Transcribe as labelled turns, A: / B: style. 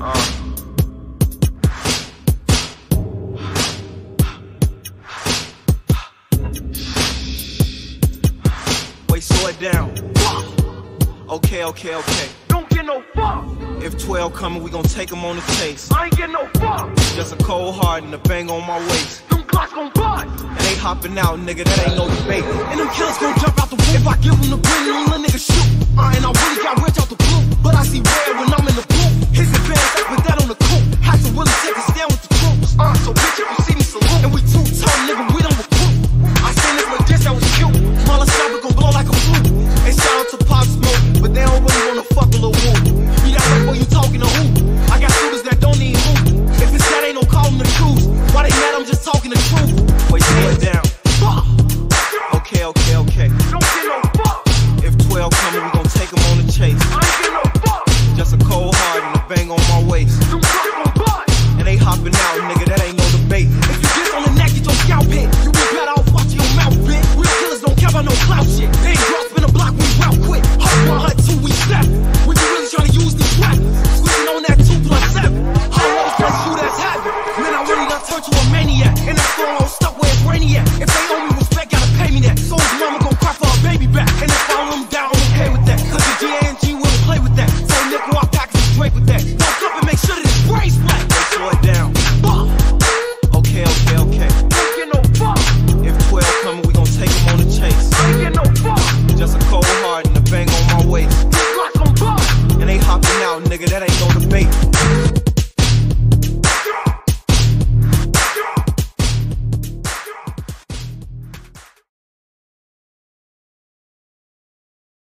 A: Uh. Wait, slow it down. Okay, okay, okay. Don't get no fuck. If 12 coming, we gon' take him on the chase. I ain't get no fuck. Just a cold heart and a bang on my waist. Them clocks gon' bust. They hoppin' out, nigga, that ain't no debate. And them killers gon' jump out the way. If I give them the green, little niggas shoot. Talking the to a maniac. And that's why I'm stuck where it's rainy at. If they owe me respect, gotta pay me that. So his mama gon' cry for baby back. And down, I'm okay with that. Cause the wouldn't play with that. So nickel, I pack with that. Walk up and make sure that black. Slow it down. Okay, okay, okay. Taking no fuck. If 12 coming, we gon' take him on the chase. Taking no fuck. Just a cold heart and a bang on my waist. Like I'm. And they hopping out, nigga, that ain't no debate.